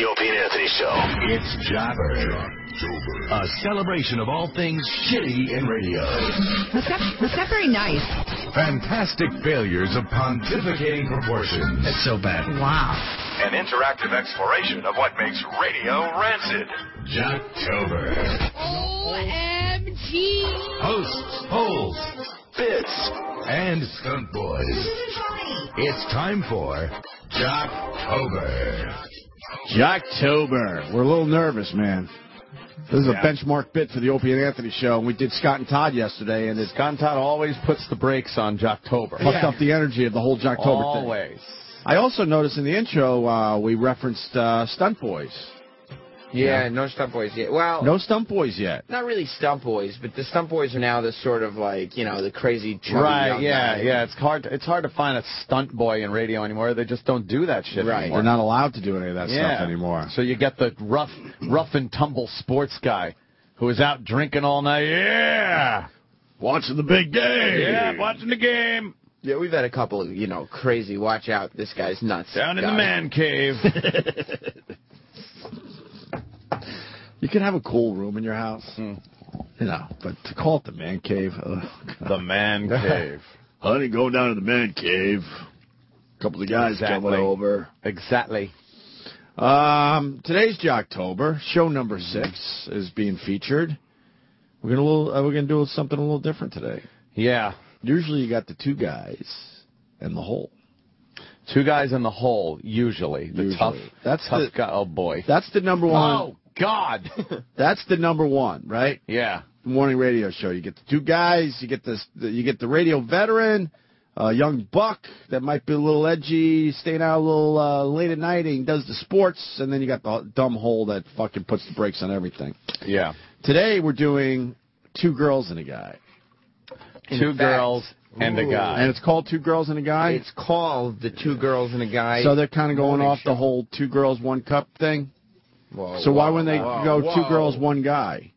The Opie and Anthony Show. It's Jobber. A celebration of all things shitty in radio. That's not, that's not very nice. Fantastic failures of pontificating proportions. It's so bad. Wow. An interactive exploration of what makes radio rancid. Jocktober. OMG. Hosts, polls, Bits. and stunt boys. It's time for Jocktober. Jocktober. We're a little nervous, man. This is a benchmark bit for the Opie and Anthony show, and we did Scott and Todd yesterday, and Scott and Todd always puts the brakes on Jocktober. fucked up the energy of the whole Jocktober thing. Always. I also noticed in the intro uh, we referenced uh, Stunt Boys. Yeah, no stunt boys yet. Well, No Stunt Boys yet. not really stunt boys, but the stunt boys are now the sort of like you know the crazy Right, young yeah, guy. yeah. It's hard. It's hard to find a stunt boy in radio anymore. They just don't do that shit Right. anymore. They're not allowed to do any of that yeah. stuff anymore. So you get the rough, rough and tumble sports guy who is out drinking all night. Yeah, Watching the big game. yeah, watching the game Yeah, we've had a couple of you know crazy. Watch out, this guy's nuts. down in the man cave. You can have a cool room in your house, Hmm. you know, but to call it the man cave, ugh. the man cave. honey, go down to the man cave. A couple of guys Exactly. coming over. Exactly. Um, today's Jocktober. Show number six is being featured. We're gonna little, uh, we're gonna do something a little different today. Yeah. Usually, you got the two guys and the hole. Two guys in the hole, usually. The Usually. tough, That's tough the- guy. Oh boy. That's the number one. Oh God. That's the number one, right? yeah. Morning radio show. You get the two guys. You get this. You get the radio veteran, a young buck that might be a little edgy, staying out a little uh, late at night, and he does the sports. And then you got the dumb hole that fucking puts the brakes on everything. Yeah. Today we're doing two girls and a guy, Two fact- girls and a guy. and it's called two girls and a guy. It's called the two girls and a guy. so they're kind of going morning off the whole two girls one cup thing. Whoa, So why wouldn't they whoa, go whoa. two girls one guy,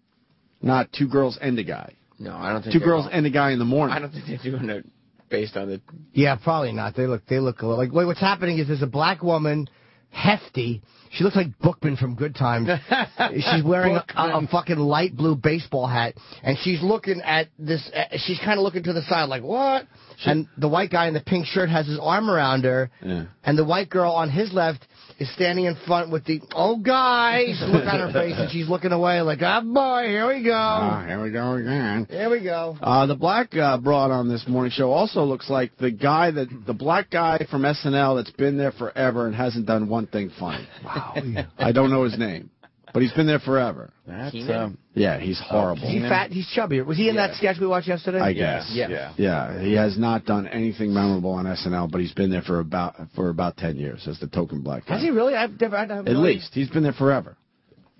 not two girls and a guy? No, I don't think Two they're girls going- and a guy in the morning. I don't think they're doing it based on the. Yeah, probably not. They look they look a little like wait, what's happening is there's a black woman, hefty. She looks like Bookman from Good Times. she's wearing a, a fucking light blue baseball hat, and she's looking at this. Uh, she's kind of looking to the side, like what? and the white guy in the pink shirt has his arm around her, Yeah. and the white girl on his left is standing in front with the oh guys look on her face, and she's looking away like oh boy, here we go, Ah, here we go again. here we go. Uh, the black uh, broad on this morning show also looks like the guy that the black guy from SNL that's been there forever and hasn't done one thing funny. Wow. I don't know his name, but he's been there forever. That's um, Yeah, he's horrible. Is he fat? He's chubby. Was he in that sketch we watched yesterday? I guess. Yeah. yeah. Yeah, he has not done anything memorable on SNL, but he's been there for about for about ten years as the token black guy. Has he really? I've never. I have At least he's been there forever.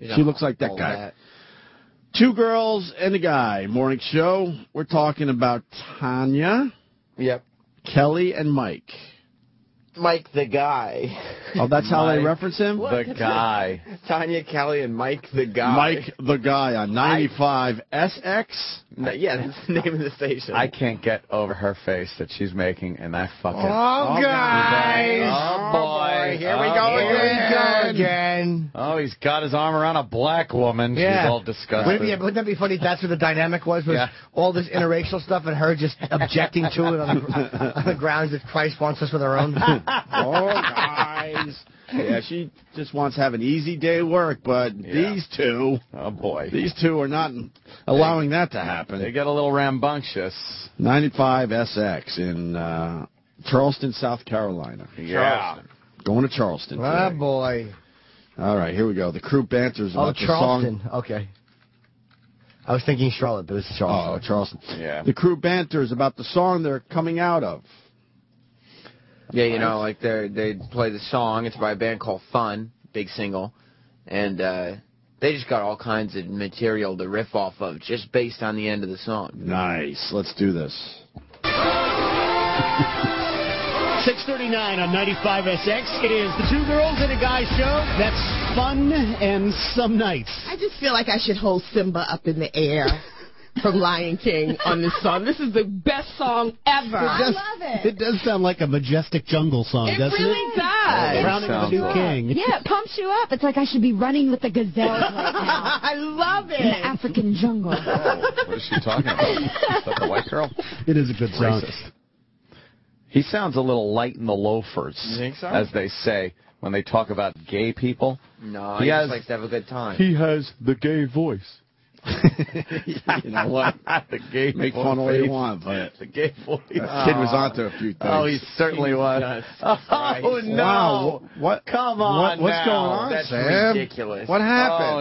She looks like that guy. that. Two girls and a guy. Morning show. We're talking about Tanya, Yep. Kelly, and Mike. Mike the guy. Oh, that's how they reference him. The guy. Tanya Kelly and Mike the guy. Mike the guy on 95 SX. No, yeah, that's the name of the station. I can't get over her face that she's making, and I fucking. Oh, guys! Again. again. Oh, he's got his arm around a black woman. Yeah. She's all disgusted. Wouldn't, it be, wouldn't that be funny? if That's what the dynamic was. Was Yeah. all this interracial stuff and her just objecting to it on the, on the grounds that Christ wants us with our own. Oh, guys. Yeah, she just wants to have an easy day at work, but Yeah. these two, Oh boy. these two are not allowing that to happen. They get a little rambunctious. 95 SX in uh, Charleston, South Carolina. Yeah. Going to Charleston. oh today. boy. All right, here we go. The crew banters Oh, about the song. Charleston. Okay. I was thinking Charlotte, but it's Oh, Charleston. Oh Charleston. Yeah. The crew banters about the song they're coming out of. Yeah, you know, like they they play the song. It's by a band called Fun, big single, and uh, they just got all kinds of material to riff off of, just based on the end of the song. Nice. Let's do this. 639 on 95SX. It is the Two Girls and a Guy show. That's fun and some nights. I just feel like I should hold Simba up in the air. from Lion King on this song. This is the best song ever. It does, love It It does sound like a majestic jungle song, It doesn't really it? Really does. Crowning the new king. Yeah, it pumps you up. It's like I should be running with the gazelle right now. I love it. In the. African jungle. What is she talking about? Is that the white girl? It is a good song. Racist. He sounds a little light in the loafers, You think so? as they say when they talk about gay people. No, He he, has- just likes to have a good time. He has the gay voice. you know what? the gay Make voice. fun of what you want, but The gay boy. that kid was onto a few things. Oh, he certainly was. Jesus Oh no! Wow, what? Come on What, what's now. going on, That's Sam? ridiculous. What happened? Oh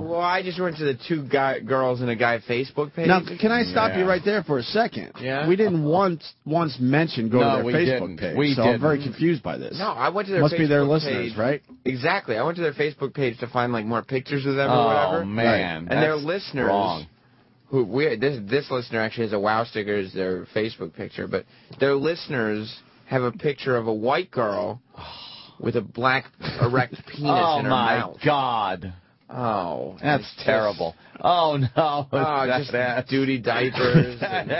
no! Well, I just went to the two guy, girls and a guy Facebook page. Now, can I stop Yeah. you right there for a second? Yeah? We didn't once once mention go No, to their Facebook didn't. page. We so I'm very confused by this. no, I went to their page. Must Facebook be their listeners, page. right? Exactly. I went to their Facebook page to find like more pictures of them or whatever. Oh whatever. man! And their That's listeners, wrong. who we this this listener actually has a wow sticker as their Facebook picture, but their listeners have a picture of a white girl with a black erect penis oh in her mouth. Oh my. God! Oh, That's it's just- terrible. Oh no! Oh, ah, That- just that- duty diapers. and-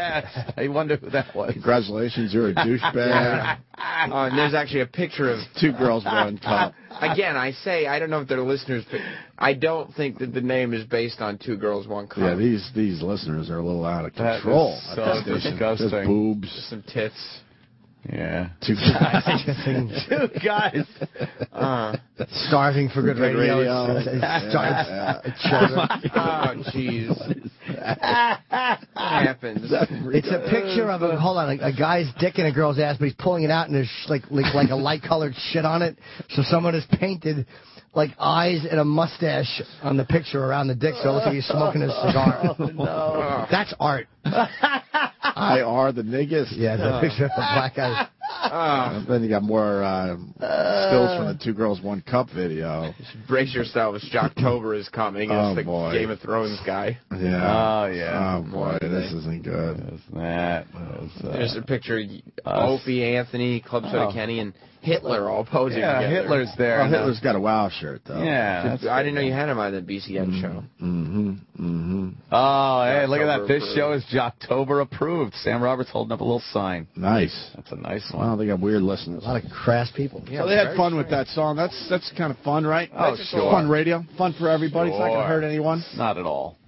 I wonder who that was. Congratulations, you're a douchebag. oh, and there's actually a picture of Two girls, one cup. Again, I say I don't know if they're listeners, but I don't think that the name is based on two girls, one cup. Yeah, these these listeners are a little out of control. at so disgusting. There's boobs. some tits. Yeah. Two guys. Two guys. Uh, Starving for good, Good radio. radio. It's, it's, Yeah, starts- yeah. oh, jeez. what happens? It's a picture of a hold on a, a guy's dick in a girl's ass, but he's pulling it out and there's like like, like a light colored shit on it. So someone has painted like eyes and a mustache on the picture around the dick, so it looks like he's smoking a cigar. Oh. That's art. I are the niggas. Yeah, the picture of a black guy. Oh, Then you got more uh, stills from the two girls, one cup video. brace yourselves. Jocktober is coming. It's Oh, the boy. Game of Thrones guy. Yeah. Oh yeah. Oh boy, this isn't good. Is that was, uh, There's a picture of us. Opie, Anthony, Club Soda Oh. Kenny, and Hitler all posing yeah, together. Hitler's there. Well, Hitler's got a wow shirt though. Yeah. that's I didn't know you had him on the BCN show. Mm-hmm. Mm-hmm. Oh, hey, look at that. Jocktober This approved. show is Jocktober approved. Sam Roberts holding up a little sign. Nice. That's a nice one. Well, they got weird listeners. A lot of crass people. Yeah, so they had fun with that song. That's that's kind of fun, right? Oh, That's sure. Fun radio, fun for everybody. It's not gonna hurt anyone. Not at all.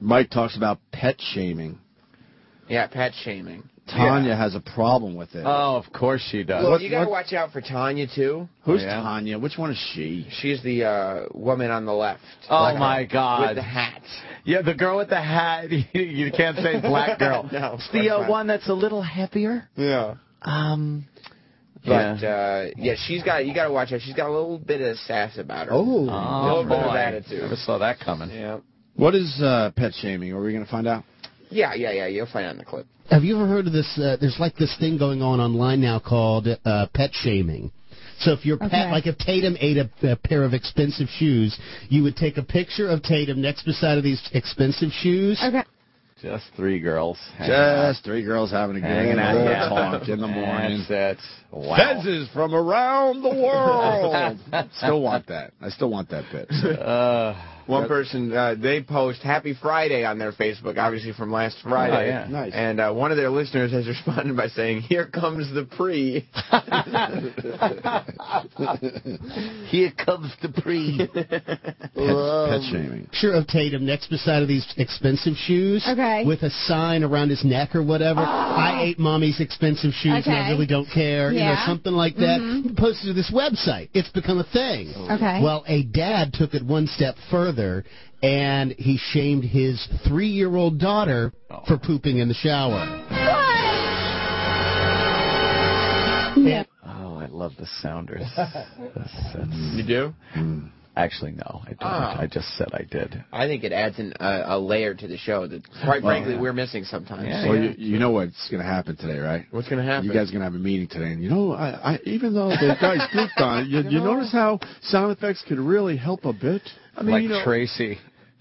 Mike talks about pet shaming. Yeah, pet shaming. Tanya has a problem with it. Oh, of course she does. Well, What- you got to watch out for Tanya too. Who's Oh, yeah? Tanya? Which one is she? She's the uh, woman on the left. Oh Black my girl God. With the hat. Yeah, the girl with the hat. you can't say black girl. No, it's the uh, one that's a little heavier. Yeah. Um. But yeah. uh, yeah, she's got you got to watch out. She's got a little bit of sass about her. Oh. oh a little bit of attitude. Never saw that coming. Yeah. What is uh, pet shaming? Are we gonna find out? Yeah, yeah, yeah. You'll find out in the clip. Have you ever heard of this? Uh, there's like this thing going on online now called uh, pet shaming. So if your pet, Okay. like if Tatum ate a, a pair of expensive shoes, you would take a picture of Tatum next beside of these expensive shoes. Okay. Just three girls. hanging out. Just three girls having a good Hanging out, old yeah. talk in the morning. That's it. Wow. Fences from around the world. still want that. I still want that bit. Uh, One person uh, they post Happy Friday on their Facebook, obviously from last Friday. Oh, yeah. Nice. And uh, one of their listeners has responded by saying, "Here comes the pre." Here comes the pre. Pet, pet shaming. Picture of Tatum next beside of these expensive shoes. Okay. With a sign around his neck or whatever. I ate mommy's expensive shoes and I really don't care. You know, Yeah. something like that. He posted to this website. It's become a thing. Okay. Well, a dad took it one step further and he shamed his three-year-old daughter for pooping in the shower. Yeah. Oh, I love the sounders. That's- that's- You do? actually, no, I don't. Ah. I just said I did. I think it adds an, uh, a layer to the show that, quite Well, frankly, yeah. we're missing sometimes. Yeah, Well, you, you know what's going to happen today, right? What's going to happen? You guys are going to have a meeting today, and you know, I, I even though the guys clicked on it, you, you notice how sound effects could really help a bit. I mean, like you know, Tracy.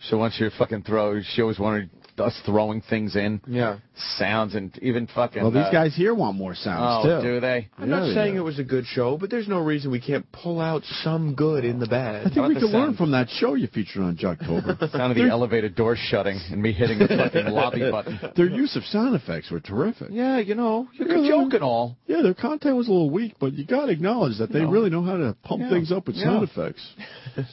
So once you to fucking throw, she always wanted us throwing things in, Yeah. sounds, and even fucking. Well, these uh, guys here want more sounds Oh, too. do they? I'm Yeah, not they saying do. it was a good show, but there's no reason we can't pull out some good in the bad. I think we about could learn from that show you featured on Jocktober. Sound of the elevator door shutting and me hitting the fucking lobby button. Their use of sound effects were terrific. Yeah, you know, you're a Yeah. joke and all. Yeah, their content was a little weak, but you got to acknowledge that they No. really know how to pump Yeah. things up with sound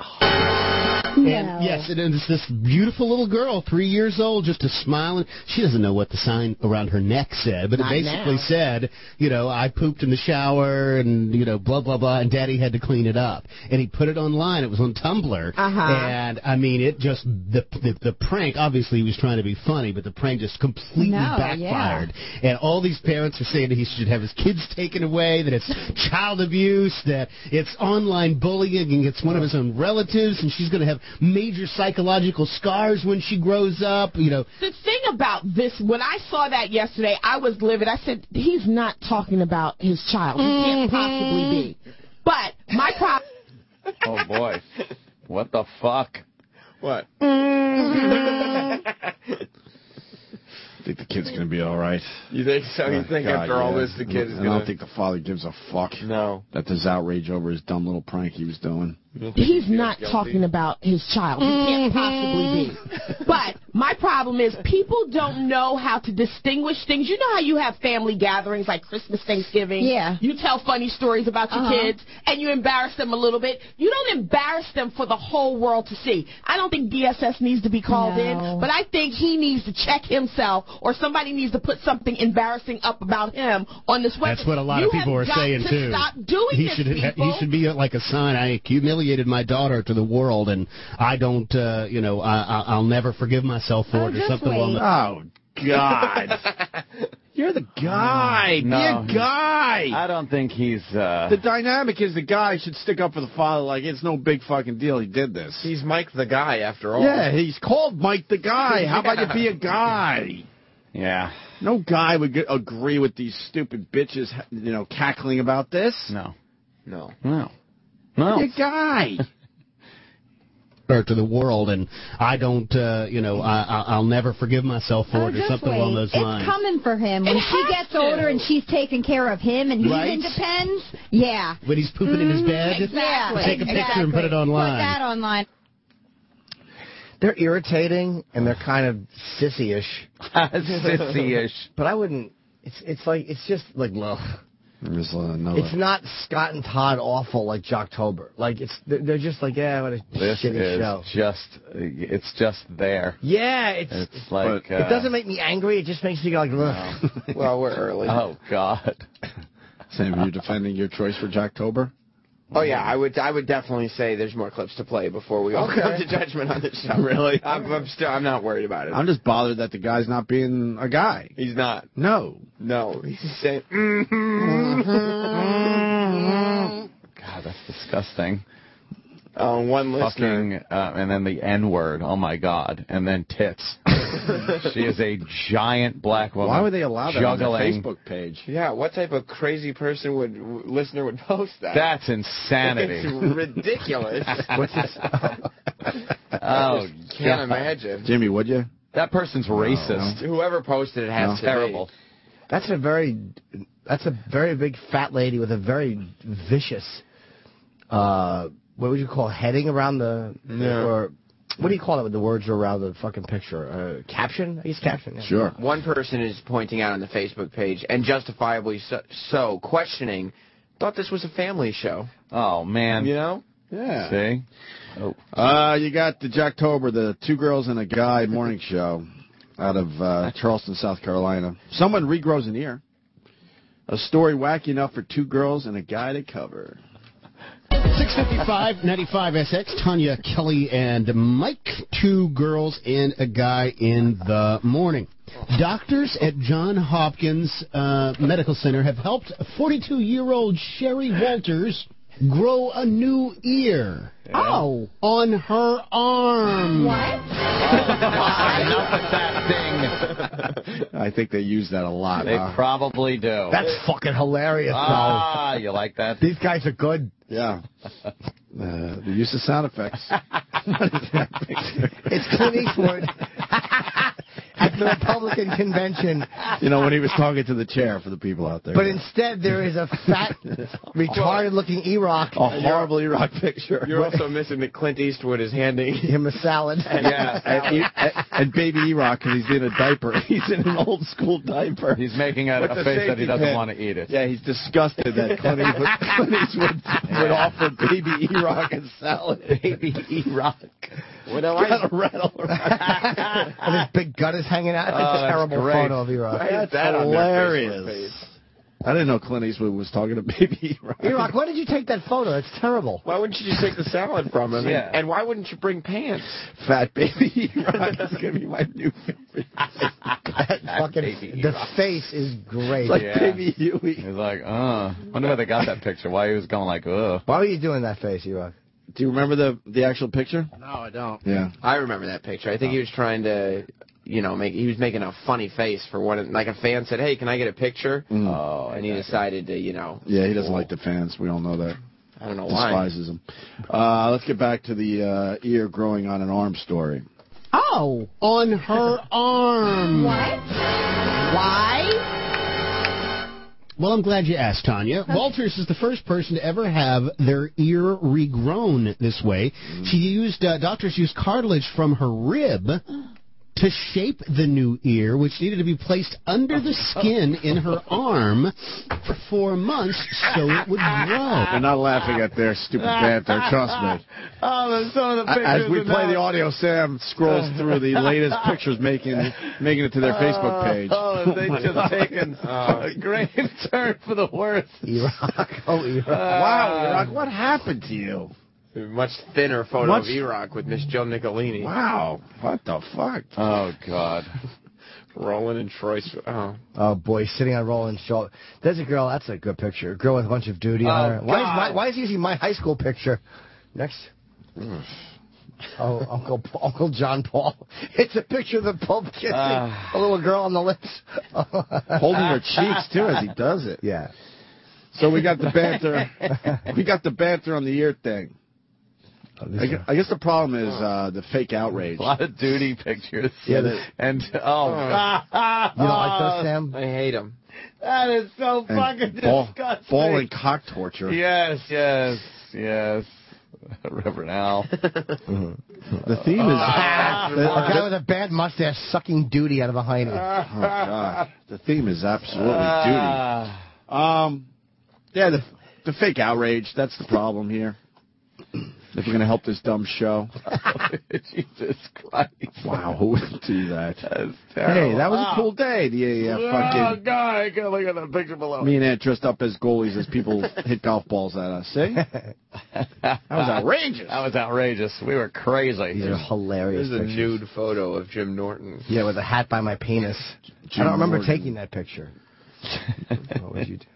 Yeah. And yes, and it's this beautiful little girl, three years old, just a smiling. She doesn't know what the sign around her neck said, but Not it basically now. said, you know, I pooped in the shower and, you know, blah, blah, blah, and daddy had to clean it up. And he put it online. It was on Tumblr. Uh-huh. And, I mean, it just, the, the, the prank, obviously he was trying to be funny, but the prank just completely No, backfired. And all these parents are saying that he should have his kids taken away, that it's child abuse, that it's online bullying, and it's one of his own relatives, and she's going to have major psychological scars when she grows up. You know, The thing about this, when I saw that yesterday, I was livid. I said, he's not talking about his child. He can't mm-hmm. possibly be. But my problem. Oh boy, what the fuck? What? I mm-hmm. think the kid's going to be all right. You think so? You think God, after all yeah. this, the kid is gonna? I don't think the father gives a fuck. No. That there's outrage over his dumb little prank he was doing. He's not talking about his child. He can't possibly be. But my problem is people don't know how to distinguish things. You know how you have family gatherings like Christmas, Thanksgiving? Yeah. You tell funny stories about your Uh-huh. kids and you embarrass them a little bit. You don't embarrass them for the whole world to see. I don't think DSS needs to be called No. in, but I think he needs to check himself or somebody needs to put something embarrassing up about him on this website. that's what a lot You of people are saying to too. Stop doing he this, should people. he should be like a sign. I humiliated my daughter to the world, and I don't, uh, you know, I, I- I'll never forgive myself for Oh, it or something along the Oh, God. You're the guy. No. Be a guy. I don't think he's. uh the dynamic is the guy should stick up for the father like it's no big fucking deal he did this. He's Mike the guy after all. yeah, he's called Mike the guy. How about you be a guy? Yeah, No guy would g- agree with these stupid bitches, you know, cackling about this. no, No. no, no. Be guy. or to the world, and I don't, uh, you know, I, I- I'll never forgive myself for Oh, it or something wait. along those lines. it's lines. coming for him. When It she gets to. older and she's taking care of him and he's Right. independent, yeah. When he's pooping in his bed, Exactly. take a picture and put it online. Put that online. They're irritating and they're kind of sissy-ish. Sissy-ish. But I wouldn't. It's it's like it's just like ugh. There's another. It's not Scott and Todd awful like Jocktober. Like it's they're, they're just like yeah, what a This shitty is show. just. It's just there. Yeah, it's, It's like. it uh, doesn't make me angry. It just makes me go like ugh. Well, we're early. Oh God. Sam, are you defending your choice for Jocktober? Oh yeah, I would. I would definitely say there's more clips to play before we all come to judgment on this show. Really? I'm, I'm still. I'm not worried about it. I'm just bothered that the guy's not being a guy. He's not. No. No, he's saying. Mm-hmm. God, that's disgusting. Uh, one listener. Fucking, uh, and then the N word. Oh my God. And then tits. she is a giant black woman. Why would they allow that on juggling. their Facebook page? Yeah, what type of crazy person would listener would post that? That's insanity. It's ridiculous. What's this? oh, Can't God. imagine. Jimmy, would you? That person's racist. Whoever posted it has No. to Terrible. That's a very that's a very big fat lady with a very vicious uh what would you call it? heading around the Yeah. or what do you call it when the words are around the fucking picture? Uh, caption? I guess caption. Yeah. Sure. One person is pointing out on the Facebook page, and justifiably so, so, questioning, thought this was a family show. Oh man. You know? Yeah. See? Oh. Uh, you got the Jocktober, the two girls and a guy morning show out of uh, Charleston, South Carolina. Someone regrows an ear. A story wacky enough for two girls and a guy to cover. 655 95 SX, Tanya, Kelly, and Mike. Two girls and a guy in the morning. Doctors at John Hopkins uh, Medical Center have helped 42 year old Sherry Walters grow a new ear. Oh. On her arm. What? Enough with that thing. I think they use that a lot. They huh? probably do. That's fucking hilarious, ah, you like that? These guys are good. yeah. Uh, the use of sound effects. It's Clint Eastwood. At the Republican convention. You know, when he was talking to the chair for the people out there. But instead, there is a fat, retarded-looking E-Rock. a horrible E-Rock picture. You're also missing that Clint Eastwood is handing him a salad. yeah, and, E- and- and baby E-Rock, because he's in a diaper. He's in an old school diaper. He's making a, a face that he doesn't pin. want to eat it. Yeah, he's disgusted that Clint Eastwood, Clint Eastwood would offer baby E-Rock a salad. Baby E-Rock. What do Gotta rattle around. and his big gut is hanging out. It's Oh, a that's terrible great. photo of E-Rock. That's that on their Facebook hilarious. I didn't know Clint Eastwood was talking to baby E-Rock. E-Rock, why did you take that photo? That's terrible. Why wouldn't you just take the salad from him? Yeah. And why wouldn't you bring pants? Fat baby E-Rock is going to be my new favorite. That fucking, baby the E-Rock. face is great. like Yeah. baby Huey. He's like, uh. I Wonder where they got that picture. Why he was going like, ugh. Why were you doing that face, E-Rock? Do you remember the the actual picture? No, I don't. Yeah. I remember that picture. I think he was trying to, you know, make he was making a funny face for one. Like a fan said, "Hey, can I get a picture?" Oh, and he decided to, you know, Yeah, he doesn't like the fans. We all know that. I don't know why. Despises them. Uh, let's get back to the uh, ear growing on an arm story. Oh. On her arm. What? Why? Well, I'm glad you asked, Tanya. Walters is the first person to ever have their ear regrown this way. She used uh, doctors used cartilage from her rib to shape the new ear, which needed to be placed under the skin in her arm for four months so it would grow. They're not laughing at their stupid banter. Trust me. Oh, there's some of the As we play the audio, Sam scrolls through the latest pictures making making it to their Facebook oh, page. Oh, they just taken oh. a great turn for the worse. E-Rock. Oh, E-Rock. wow, uh, E-Rock, what happened to you? A much thinner photo Much- of E-Rock with Miss Joe Nicolini. Wow, what the fuck? Oh God. Roland and Troy's. Oh, Oh boy, sitting on Roland's shoulder. There's a girl. That's a good picture. A girl with a bunch of duty on Oh, her. Why is, my, why is he using my high school picture? Next. Oh, Uncle Uncle John Paul. It's a picture of the Pope kissing Ah. a little girl on the lips. Holding her cheeks too as he does it. Yeah. So we got the banter. we got the banter on the ear thing. This I is- I guess the problem is uh, the fake outrage. A lot of duty pictures. Yeah, the- and oh, you don't like those, Sam? I hate him. that is so And fucking ball, disgusting. ball and cock torture. Yes, yes, yes. Reverend Al. The theme is a the, guy with a bad mustache sucking duty out of a hiney. oh god, the theme is absolutely Ah. duty. Um, yeah, the the fake outrage. That's the problem here. If we're gonna help this dumb show, Jesus Christ. wow, who would do that? That's terrible. Hey, that was a cool day. The uh, Oh, fucking God, I gotta look at that picture below. me and Ed dressed up as goalies as people hit golf balls at us. See, that was outrageous. That was outrageous. We were crazy. These are hilarious There's a nude photo of Jim Norton. Yeah, with a hat by my penis. I don't remember Morgan. taking that picture. what would you do?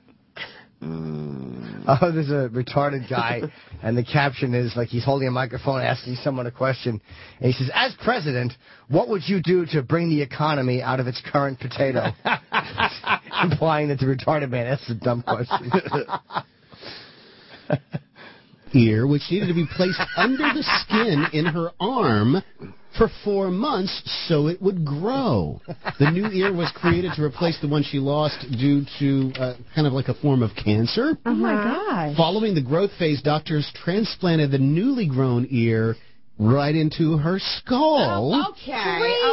Mm. Oh, there's a retarded guy, and the caption is like he's holding a microphone asking someone a question, and he says, "As president, what would you do to bring the economy out of its current potato?" Implying that the retarded man asked a dumb question. Ear, which needed to be placed under the skin in her arm for four months so it would grow. The new ear was created to replace the one she lost due to uh, kind of like a form of cancer. Oh my gosh. Following the growth phase, doctors transplanted the newly grown ear right into her skull. Okay.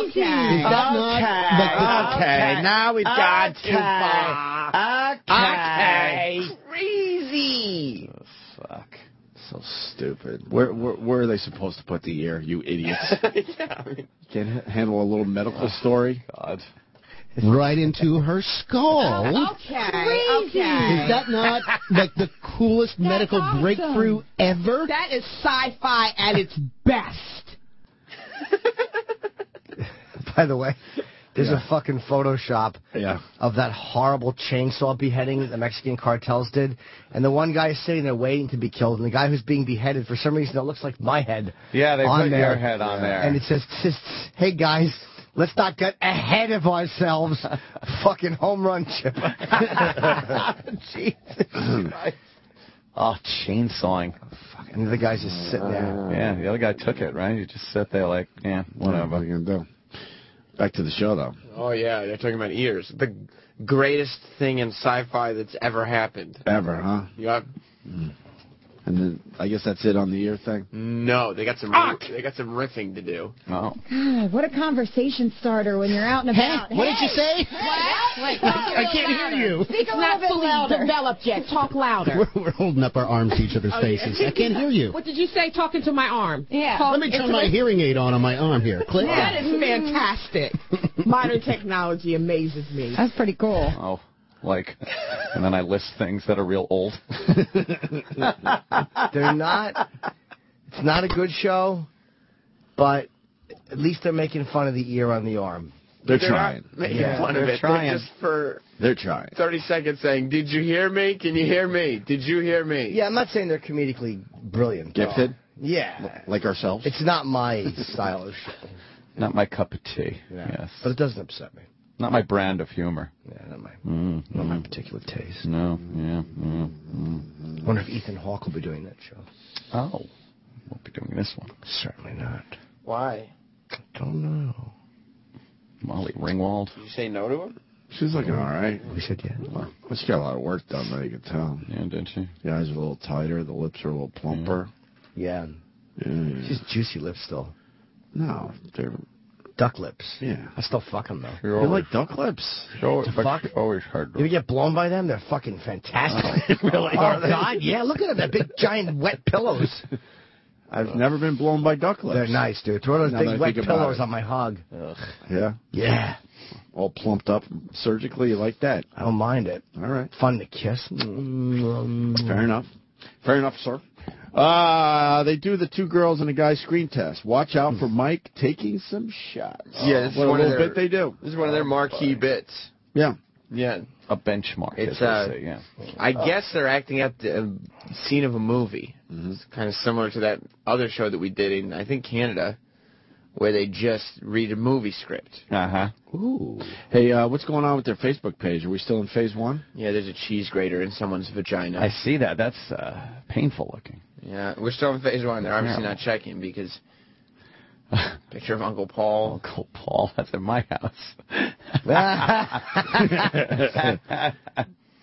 Okay. Is that not like the- Okay, now we've got too far. Okay. Crazy. Fuck. So stupid. Where, where where are they supposed to put the ear? You idiots! yeah, I mean, Can't h- handle a little medical oh, story. God. right into her skull? Okay. Okay. Is that not like the coolest medical awesome. breakthrough ever? That is sci-fi at its best. By the way, there's a fucking Photoshop Yeah. of that horrible chainsaw beheading that the Mexican cartels did, and the one guy is sitting there waiting to be killed, and the guy who's being beheaded, for some reason, it looks like my head. Yeah, they on put there. your head on there. And it says, says, "Hey guys, let's not get ahead of ourselves." Fucking home run chip. Jesus Christ. oh, chainsawing. And the guy's just sitting there. Yeah, the other guy took it, right? You just sit there like, yeah, What whatever. are you gonna do? Back to the show, though. Oh yeah, they're talking about ears. The greatest thing in sci-fi that's ever happened. Ever, huh? Yep. Mm. And then I guess that's it on the ear thing. No, they got some they got some riffing to do. Oh. God, what a conversation starter when you're out and about. What did you say? What? I can't hear you. Speak It's a not little bit fully louder. developed yet. Talk louder. We're, we're holding up our arms to each other's faces. I can't hear you. What did you say? Talking to my arm. Yeah. Talk- Let me turn my hearing aid on on my arm here. Click. That is fantastic. Modern technology amazes me. That's pretty cool. Oh, like, and then I list things that are real old. They're not. It's not a good show, but at least they're making fun of the ear on the arm. They're, They're trying. not making Yeah, fun of they're it. trying. They're just for They're trying. 30 seconds saying, "Did you hear me? Can you hear me? Did you hear me?" Yeah, I'm not saying they're comedically brilliant. Gifted, Yeah, like ourselves. it's not my style of show. Not my cup of tea. Yeah. Yes. but it doesn't upset me. Not my brand of humor. Yeah, not my Mm, not my mm. particular taste. No. Yeah. Mm, mm. I wonder if Ethan Hawke will be doing that show. Oh. Won't be doing this one. Certainly not. Why? Don't know. Molly Ringwald. Did you say no to him? She's looking all right. We said yeah. Well, she got a lot of work done, though, you can tell. Yeah, did she? The eyes are a little tighter, the lips are a little plumper. Yeah, Yeah. yeah. she's juicy lips still. no, they're Duck lips. yeah. I still fuck them though. You like duck lips? Always, The fuck? always hard. You get blown by them? They're fucking fantastic. really? oh Are they? God, yeah. Look at them. They're big, giant, wet pillows. I've never been blown by duck lips. They're nice, dude. Throw those Now that I big wet pillows on my hog. Ugh. Yeah, Yeah, all plumped up surgically. Like that? I don't mind it. All right. Fun to kiss. Mm. Fair enough. Fair enough, sir. Uh, they do the two girls and a guy screen test. Watch out for Mike taking some shots. Yeah, this is what a one of their- bit they do. This is one of their marquee bits. Yeah. Yeah. A benchmark, It's, as they uh, say, yeah. I guess they're acting out the uh, scene of a movie. Mm-hmm. It's kind of similar to that other show that we did in, I think, Canada, where they just read a movie script. Uh huh. Ooh. Hey, uh, what's going on with their Facebook page? Are we still in phase one? Yeah, there's a cheese grater in someone's vagina. I see that. That's uh, painful looking. Yeah, we're still in phase one. They're obviously Yeah. not checking because picture of Uncle Paul. Uncle Paul, that's in my house.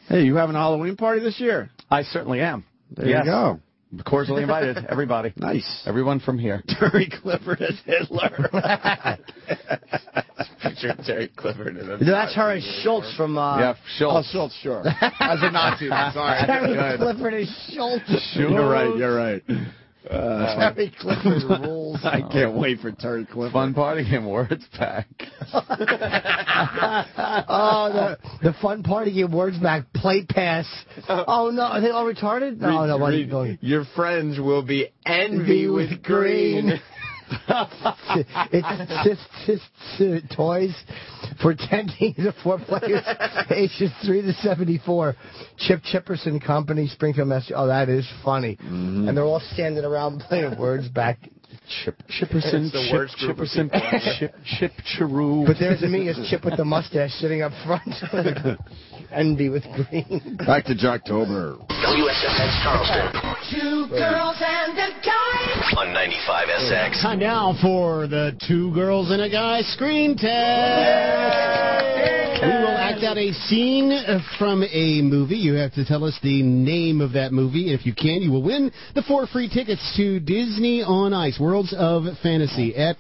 Hey, you having a Halloween party this year? I certainly am. There Yes. you go. Cordially invited, everybody. Nice. Everyone from here. Terry Clifford as Hitler. Picture Terry Clifford. In a That's her as Schultz from. Uh, yeah, oh, Schultz. Schultz, sure. As a Nazi. I'm sorry. Terry Clifford as Schultz. You're right. You're right. Uh, Terry Clifford rules. I can't wait for Terry Clifford. Fun party and words back. oh, the the fun party get words back. Plate pass. Oh no, are they all retarded? No, no, what are you? Your friends will be envy with green. it's just, just uh, toys for 10 teams of four players, ages 3 to 74. Chip Chipperson Company, Springfield, Mass. Oh, that is funny. And they're all standing around playing words back. Chip, Chipperson, It's the Chip, worst group of Chipperson, people. Chip, Chip, Chiroo. But there's me as Chip with the mustache sitting up front. Envy with green. Back to Jocktober. WSFX Charleston Two girls and a guy. On 95SX. Time now for the two girls and a guy screen test. We will act out a scene from a movie. You have to tell us the name of that movie. If you can, you will win the four free tickets to Disney on Ice, Worlds of Fantasy at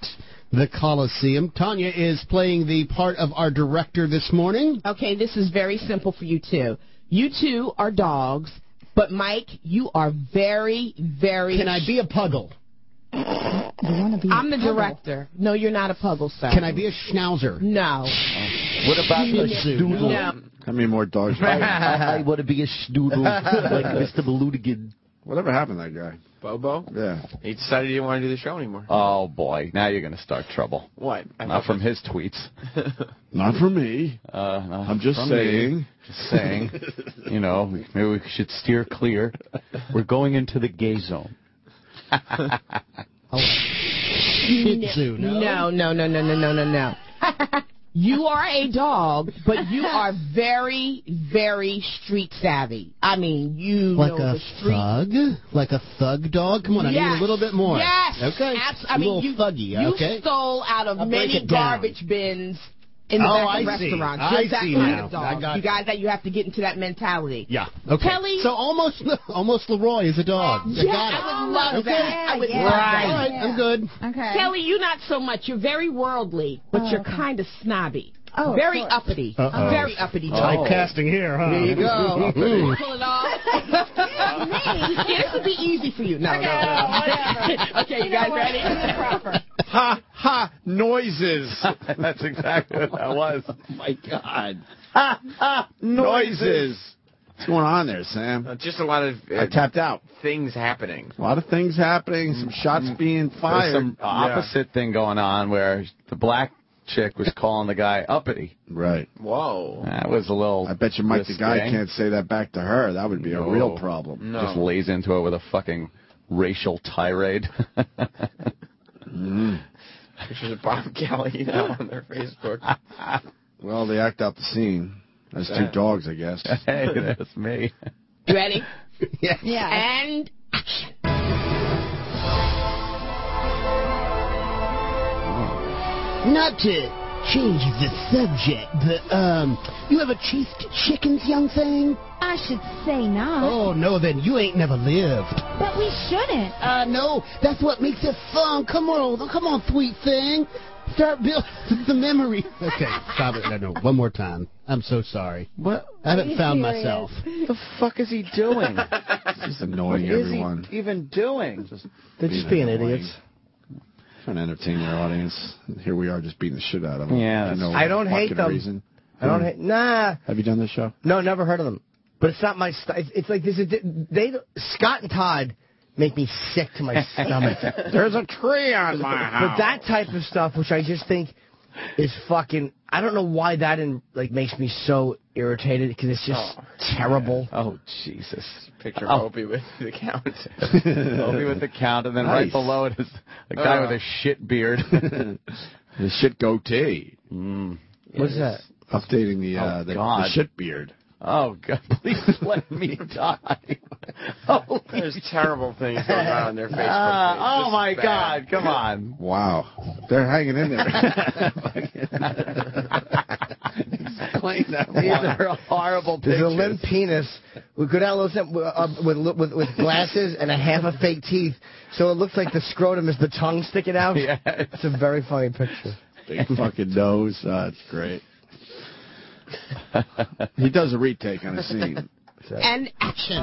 the Coliseum. Tanya is playing the part of our director this morning. Okay, this is very simple for you two. You two are dogs, but Mike, you are very, very. Can I be a puggle? You want to be I'm the puggle. director. No, you're not a puggle, sir. Can I be a schnauzer? No. What about the Doodle. No. How many more dogs? I want to be a schnoodle like Mr. Balootigan. Whatever happened to that guy? Bobo? Yeah. He decided he didn't want to do the show anymore. Oh boy, now you're going to start trouble. What? I Not thought from his tweets. Not from me. Uh, not I'm just from me. saying. Just saying. you know, maybe we should steer clear. We're going into the gay zone. Shih Tzu, no? No, no, no, no, no, no, no, no. You are a dog, but you are very, very street savvy. I mean, you Like know a thug? Like a thug dog? Come on, I need a little bit more. Yes. Okay. Abs- I a mean, little you, thuggy, you okay? stole out of I'll many down. garbage bins in the Oh, back I of see. restaurants. I You're that see kind now. of dog. Got you guys that you have to get into that mentality. Yeah. Okay. Kelly- So almost, almost Leroy is a dog. I Yeah, got it. I would love Okay. that. I would Yeah, love All that. right, I'm good. Okay. Kelly, you not so much. You're very worldly, but Oh, you're okay. kind of snobby. Oh, very uppity. Uh-oh. Very uppity. Type Oh. dog. Typecasting here, huh? There you go. Pull it off. yeah, this would be easy for you. No, no, no. okay, you guys ready? Proper. Ha ha noises. That's exactly what that was. Oh my God. Ha ha noises. What's going on there, Sam? Uh, Just a lot of uh, I tapped out. things happening. A lot of things happening. Some shots being There's fired. some opposite thing going on where the black chick was calling the guy uppity. Right. Whoa. That was a little. I bet you Mike the guy can't say that back to her. That would be a No. real problem. No. Just lays into it with a fucking racial tirade. Pictures of Bob Kelly now on their Facebook. Well, they act out the scene. There's two dogs, I guess. hey, that's me. You ready? Yeah. Yeah. And action. Not to change the subject, but, um, you ever chased chickens, young thing? I should say not. Oh, no, then you ain't never lived. But we shouldn't. I know. That's what makes it fun. Come on, come on, sweet thing. Start building the memory. Okay, stop it. No, no, one more time. I'm so sorry. What I haven't found serious? myself. the fuck is he doing? It's just annoying What is everyone. he even doing? They're just being idiots. Trying to entertain their audience. Here we are just beating the shit out of them. Yeah, For no I don't hate them. Reason. I don't hmm. hate. Nah. Have you done this show? No, never heard of them. But it's not my style. It's, it's like this. Is, they Scott and Todd make me sick to my stomach. There's a tree on my house. But that type of stuff, which I just think is fucking. I don't know why that in, like makes me so irritated because it's just terrible. Oh Jesus! Picture Oh. of Opie with the count. Opie with the count, and then right below it is a guy Uh. with a shit beard. the shit goatee. mm. What's that? Updating the uh, Oh, the, the shit beard. Oh God! Please let me die. Holy There's terrible things going on on their Facebook Ah, page. oh my bad. God! Come on. Wow, they're hanging in there. Explain that. These one. are horrible There's pictures. a limp penis with good uh, with, with with glasses and a half of fake teeth, so it looks like the scrotum is the tongue sticking out. Yes. It's a very funny picture. Big fucking nose. Uh, it's great. he does a retake on a scene. And action.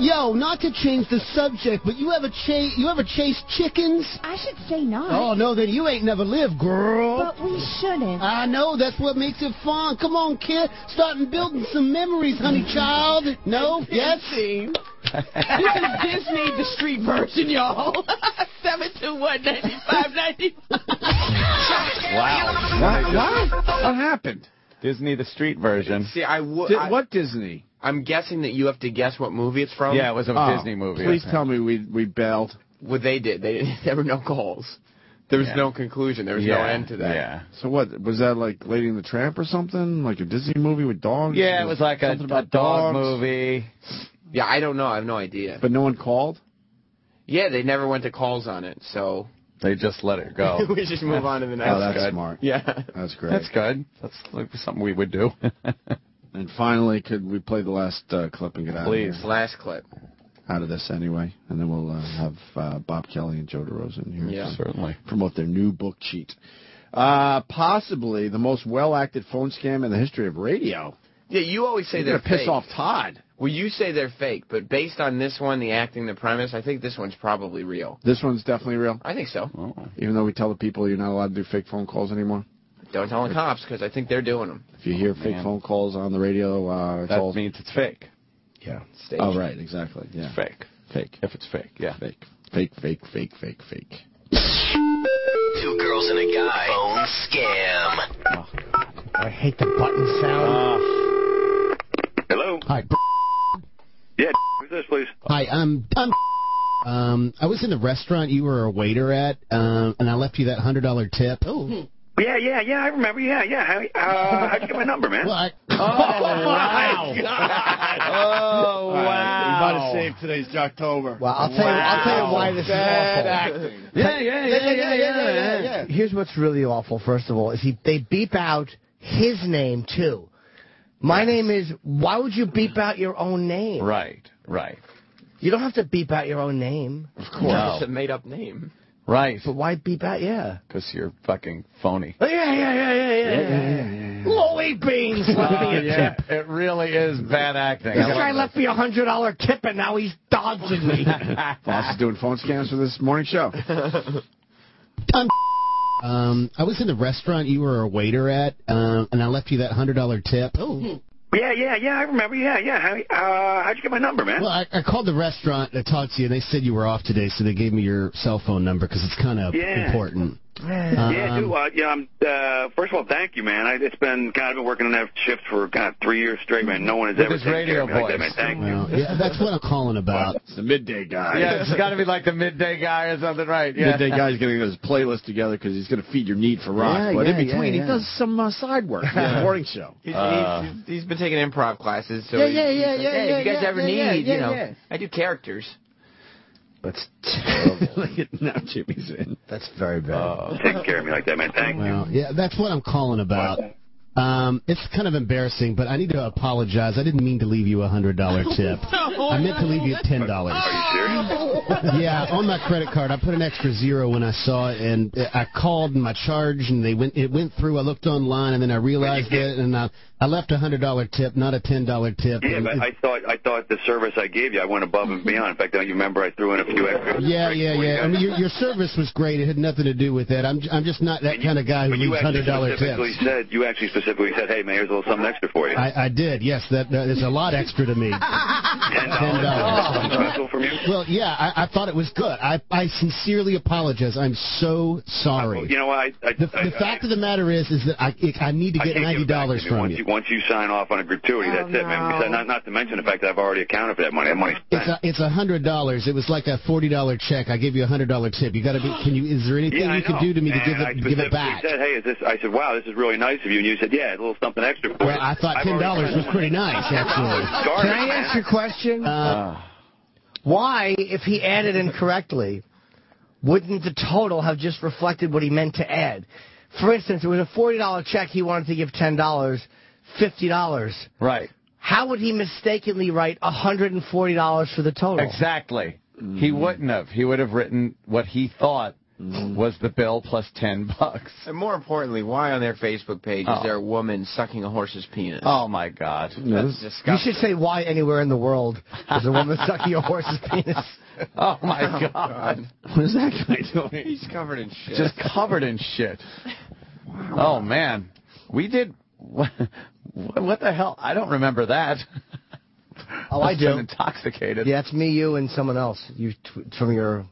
Yo, not to change the subject, but you ever chase you ever chase chickens? I should say not. Oh no, then you ain't never lived, girl. But we shouldn't. I know, that's what makes it fun. Come on, kid. Starting building some memories, honey child. No? Yes? Scene. this is Disney, the street version, y'all. Seven two one ninety five ninety. Wow. What? What? What happened? Disney the street version. See, I would. Di- what Disney? I'm guessing that you have to guess what movie it's from. Yeah, it was a Oh, Disney movie. Please tell me we we bailed. What they did. They there were no calls. There was Yeah. no conclusion. There was yeah, no end to that. Yeah. So what was that like? Lady and the Tramp or something? Like a Disney movie with dogs? Yeah, it was like a, Something a about dog dogs? movie. Yeah, I don't know. I have no idea. But no one called. Yeah, they never went to calls on it, so They just let it go. we just move on to the next. Oh, that's good. smart. Yeah. That's great. That's good. That's like something we would do. And finally, could we play the last uh, clip and get out Please. of here? Last clip. Out of this anyway, and then we'll uh, have uh, Bob Kelly and Joe DeRosa in here. Yeah. Certainly. Promote their new book cheat. Uh, possibly the most well-acted phone scam in the history of radio. Yeah, you always say You're they're gonna piss off Todd. Well, you say they're fake, but based on this one, the acting, the premise, I think this one's probably real. This one's definitely real. I think so. Oh. Even though we tell the people you're not allowed to do fake phone calls anymore. Don't tell the cops because I think they're doing them. If you hear fake Man. phone calls on the radio, uh, it's That all means it's fake. yeah. Stage. Oh right, exactly. Yeah. It's fake. Fake. If it's fake, yeah. Fake. Fake. Fake. Fake. Fake. Fake. Two girls and a guy. Phone scam. I hate the button sound. Hello? Hi. Yeah, who's this, please? Hi, I'm I'm um I was in the restaurant you were a waiter at, um and I left you that hundred dollar tip. Oh Yeah, yeah, yeah. I remember. Yeah, yeah. How, uh, how'd you get my number, man? Well, I, Oh, my God. Oh, We might have saved today's Jocktober. Well, I'll tell you. I'll tell you why this is awful. acting. Yeah, yeah, yeah, yeah, yeah, yeah. Here's what's really awful. First of all, is he they beep out his name too. My name is. Why would you beep out your own name? Right, right. You don't have to beep out your own name. Of No. It's a made up name. Right. But why beep out? Yeah. Because you're fucking phony. Oh, yeah, yeah, yeah, yeah, yeah, yeah. yeah. Louie Beans left me a yeah, tip. it really is bad acting. This guy left me a hundred dollar tip, and now he's dodging me. Boss is doing phone scams for this morning show. um, I was in the restaurant you were a waiter at, um, and I left you that hundred dollar tip. Oh. Yeah, yeah, yeah. I remember. Yeah, yeah. How, uh, how'd you get my number, man? Well, I, I called the restaurant I talked to you, and they said you were off today, so they gave me your cell phone number because it's kind of Yeah. important. Yeah, Um, dude. Uh, yeah. I'm, uh, first of all, thank you, man. I, it's been kind of been working on that shift for kind of three years straight, man. No one has ever his taken radio care of me like that, voice. man. Thank you. Yeah, that's what I'm calling about. It's the midday guy. Yeah, it's got to be like the midday guy or something, right? Yeah. Midday guy's going to get his playlist together because he's going to feed your need for rock. Yeah, but yeah, in between, yeah, he does some uh, side work for the morning show. He's, Uh, he's, he's been taking improv classes, so Yeah, he's, yeah, he's yeah, like, yeah, hey, yeah, if you guys yeah, ever yeah, need, yeah, you know, yeah. I do characters. That's terrible. Look at now Jimmy's in. That's very bad. Uh, Taking care of me like that, man. Thank you. Yeah, that's what I'm calling about. Um, it's kind of embarrassing, but I need to apologize. I didn't mean to leave you a hundred dollar tip. I meant to leave you ten dollars. Are you serious? Yeah, on my credit card, I put an extra zero when I saw it, and I called and my charge, and they went. It went through. I looked online, and then I realized it, and I I left a hundred dollar tip, not a ten dollar tip. Yeah, but I thought I thought the service I gave you, I went above and beyond. In fact, don't you remember I threw in a few extra? yeah, yeah, yeah. I mean, your, your service was great. It had nothing to do with that. I'm I'm just not that And you- kind of guy who leaves hundred dollar specifically tips. said you actually specifically said, "Hey, man, here's a little something extra for you." I, I did. Yes, that, is a lot extra to me. Ten $10. dollars. Something special from you. Well, yeah, I, I thought it was good. I, I sincerely apologize. I'm so sorry. You know what? I, I, The, I, the fact of the matter is, is that I I need to get ninety give it back dollars from you. You. Once you sign off on a gratuity, that's it, man. Besides, not, not to mention the fact that I've already accounted for that money. That money's It's spent. a it's a hundred dollars. It was like a forty dollar check. I gave you a hundred dollar tip. You got to be. Can you? Is there anything yeah, you can do to me to and give it give it back? said, "Hey, is this?" I said, "Wow, this is really nice of you." And you said, "Yeah, a little something extra for Well, you." I thought I've ten already dollars was pretty nice, actually. garbage, Can I ask you a question? Uh, Why, if he added incorrectly, wouldn't the total have just reflected what he meant to add? For instance, it was a forty dollar check. He wanted to give ten dollars, fifty dollars. right. How would he mistakenly write hundred and forty dollars for the total? Exactly. He mm. wouldn't have. He would have written what he thought mm. was the bill plus ten bucks. And more importantly, why on their Facebook page Oh. is there a woman sucking a horse's penis? Oh my God. That's You should say why anywhere in the world there's a woman sucking a horse's penis. Oh my oh, God. What is that guy doing? He's covered in shit. Just covered in shit. Oh man, we did. What, what the hell? I don't remember that. Oh, I Must do. Intoxicated. Yeah, it's me, you, and someone else. You tw- from your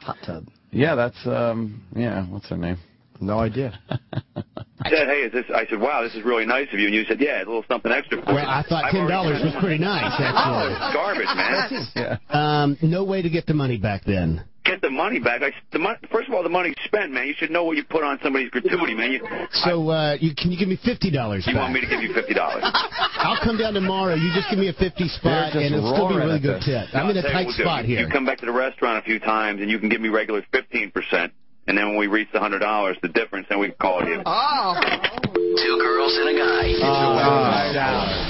hot tub. Yeah, that's um. Yeah, what's her name? No idea. I said, "Hey, is this?" I said, "Wow, this is really nice of you." And you said, "Yeah, a little something extra for you." well, I thought ten dollars was pretty nice, Oh, actually. it's garbage, man. Yeah. Um, no way to get the money back then. Get the money back. I, the mon- first of all, the money's spent, man. You should know what you put on somebody's gratuity, man. You, So uh, you can you give me fifty dollars you back? want me to give you fifty dollars? I'll come down tomorrow. You just give me a fifty spot, and it'll still be a really good this. tip. I'm in a tight spot you, here. You come back to the restaurant a few times, and you can give me regular fifteen percent. And then when we reach the hundred dollars, the difference, then we can call you. Two girls and a guy.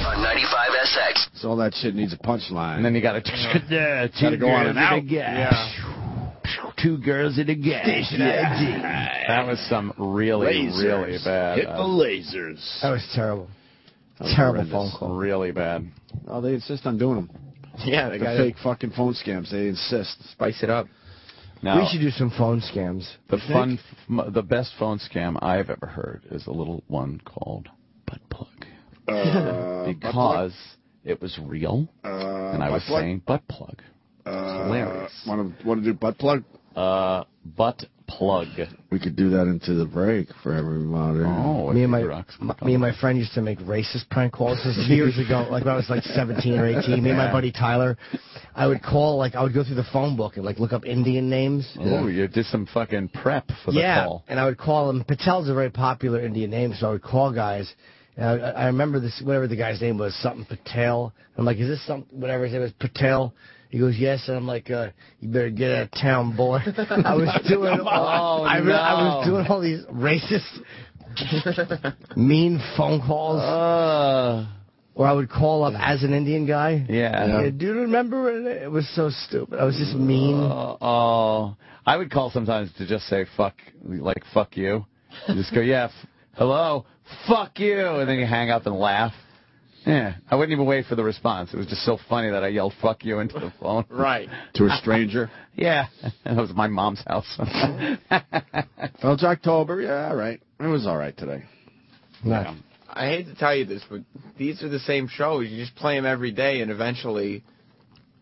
on 95SX. So all that shit needs a punchline. And then you got to yeah, Gotta go on and out. Two girls in a gas. Yeah. That was some really, Lasers. really bad. Hit the uh, lasers. That was terrible. That was Terrible horrendous. phone call. really bad. Oh, they insist on doing them. yeah, The they got fake fucking phone scams. They insist. spice it up. Now, We should do some phone scams. the fun, f- the best phone scam I've ever heard is a little one called butt plug. Uh, because it was real, uh, and I was plug? saying butt plug. Uh, hilarious. Want to want to do butt plug? Uh, butt plug. We could do that into the break for every everybody. Oh, me and my, my me and my friend used to make racist prank calls this years ago. Like when I was like 17 or 18. Me and my buddy Tyler, I would call like I would go through the phone book and like look up Indian names. Oh, you did some fucking prep for the yeah, call. and I would call them. Patel's a very popular Indian name, so I would call guys. And I, I remember this, whatever the guy's name was, something Patel. I'm like, is this something, whatever his name was, Patel? He goes, yes. And I'm like, uh, you better get out of town, boy. I was doing, all, I, re- I was doing all these racist, mean phone calls. Uh, or I would call up as an Indian guy. Yeah. do you remember? it? Was so stupid. I was just mean. Oh, oh, I would call sometimes to just say fuck, like fuck you. You just go, yeah, f- hello, fuck you, and then you hang up and laugh. Yeah, I wouldn't even wait for the response. It was just so funny that I yelled "fuck you" into the phone. Right. To a stranger. Yeah, that was my mom's house. Well, it's October. Yeah, all right. It was all right today. No. I hate to tell you this, but these are the same shows. You just play them every day, and eventually,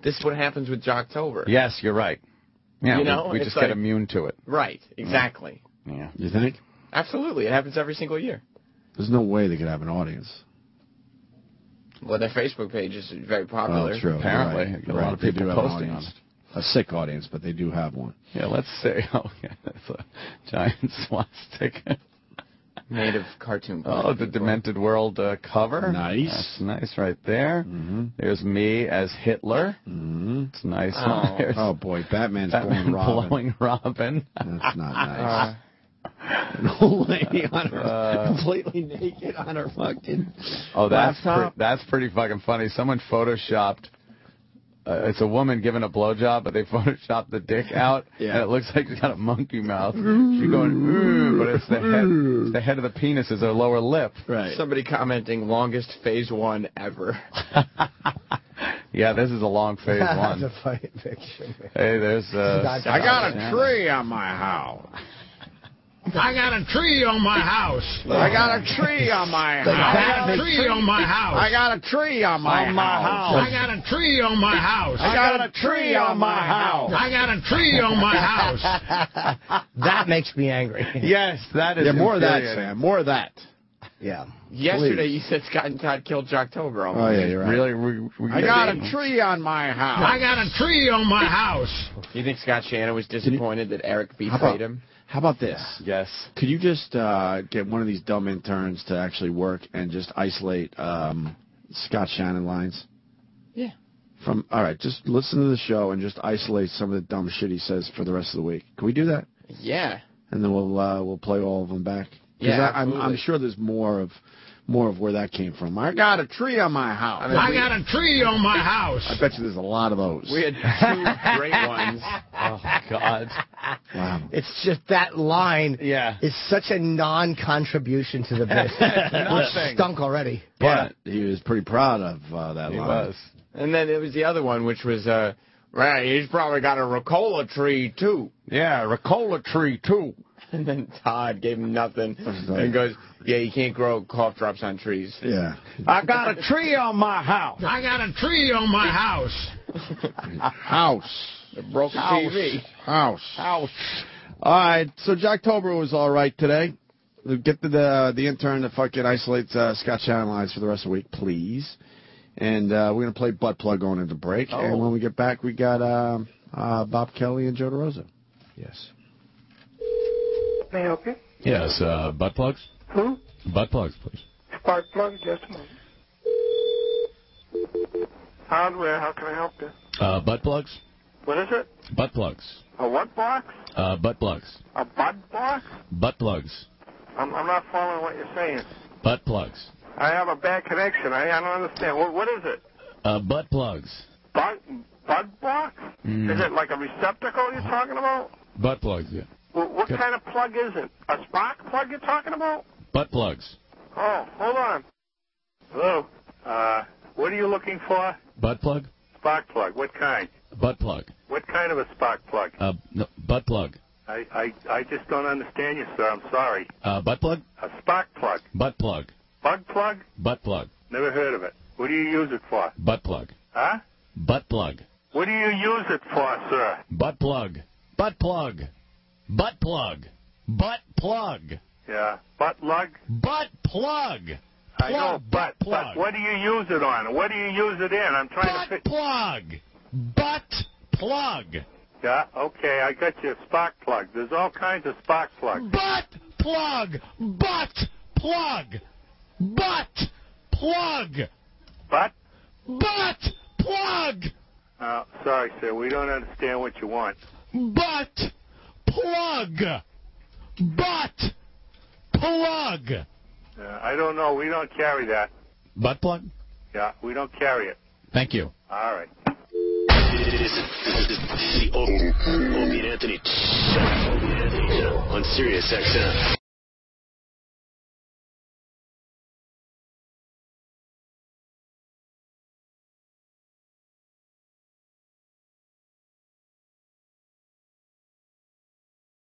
this is what happens with Jocktober. yes, you're right. Yeah, You we- know, we, it's just like- get immune to it. Right. Exactly. Yeah. You think? Absolutely. It happens every single year. There's no way they could have an audience. Well, their Facebook page is very popular. Oh, true. Apparently, Right. a lot of people do posting on it. A sick audience, but they do have one. Yeah, let's say. Oh, yeah, that's a giant swastika. Made of cartoon. Oh, the Demented World uh, cover. Nice. That's nice right there. Mm-hmm. There's me as Hitler. Mm-hmm. It's nice. Oh. Oh boy, Batman's Batman blowing Robin. blowing Robin. That's not Uh, nice. An old lady on her Uh, completely naked on her fucking. Oh, that's pre- that's pretty fucking funny. Someone photoshopped. Uh, it's a woman giving a blowjob, but they photoshopped the dick out, Yeah. and it looks like she's got a monkey mouth. She's going, "Ooh," but it's the head. It's the head of the penis is her lower lip. Right. Somebody commenting longest phase one ever. Yeah, this is a long phase That's one. a funny picture. man. Hey, there's. Uh, That's- I got a tree on my house. I got a tree on my house. I got a tree on my I got a house. tree on my house. I got a tree on my house. I got a tree on my house. I got a tree on my house. I got a tree on my house. That makes me angry. yes, that is. Yeah, more of that. Sam. More of that. Yeah. Yesterday, you said Scott and Todd killed Jocktober. Oh yeah, you're right. Really, we, we I got a tree on my house. I got a tree on my house. You think Scott Shannon was disappointed that E-Rock How betrayed about, him? How about this? Yes. Could you just uh, get one of these dumb interns to actually work and just isolate um, Scott Shannon lines? Yeah. From all right, just listen to the show and just isolate some of the dumb shit he says for the rest of the week. Can we do that? Yeah. And then we'll uh, we'll play all of them back. Yeah, I, I'm I'm sure there's more of more of where that came from. I got a tree on my house. I mean, I got a tree on my house. I bet you there's a lot of those. We had two great ones. Oh God. wow. It's just that line Yeah. is such a non-contribution to the bit. Which Nothing. stunk already. But he was pretty proud of uh, that He line. was. And then it was the other one, which was, uh, right, he's probably got a Ricola tree, too. Yeah, Ricola tree too. And then Todd gave him nothing like- and goes, yeah, you can't grow cough drops on trees. Yeah. I got a tree on my house. I got a tree on my house. House. It broke the House. TV. House. House. All right. So Jocktober was all right today. Get the the, the intern to fucking isolate uh, Scott Shannon lines for the rest of the week, please. And uh, we're gonna play butt plug going into break. And when we get back, we got um, uh, Bob Kelly and Joe DeRosa. Yes. May I help you? Yes, uh, butt plugs? Who? Butt plugs, please. Spark plug, just a moment. Hardware, how can I help you? Uh, butt plugs? What is it? Butt plugs. A what box? Uh, butt plugs. A bud box? Butt plugs. I'm, I'm not following what you're saying. Butt plugs. I have a bad connection. I, I don't understand. What, what is it? Uh, butt plugs. Butt, butt box? Mm. Is it like a receptacle you're talking about? Butt plugs, yeah. What, what Good. kind of plug is it? A spark plug you're talking about? Butt plugs. Oh, hold on. Hello. Uh, what are you looking for? Butt plug? Spark plug. What kind? Butt plug. What kind of a spark plug? Uh, no, butt plug. I, I, I just don't understand you, sir. I'm sorry. Uh, butt plug? A spark plug. Butt plug. Bug plug? Butt plug. Never heard of it. What do you use it for? Butt plug. Huh? Butt plug. What do you use it for, sir? Butt plug. Butt plug. Butt plug. Butt plug. Yeah. Butt lug? Butt plug. I know, Plug, but, plug. but what do you use it on? What do you use it in? I'm trying Butt to fit. plug. Butt plug. Yeah, okay, I got you a spark plug. There's all kinds of spark plugs. Butt plug. Butt plug. Butt plug. But? Butt plug. Uh, sorry, sir, we don't understand what you want. Butt plug. Butt plug. Uh, I don't know. We don't carry that. Butt plug. Yeah, we don't carry it. Thank you. All right. This is the Opie Anthony Show on Sirius XM.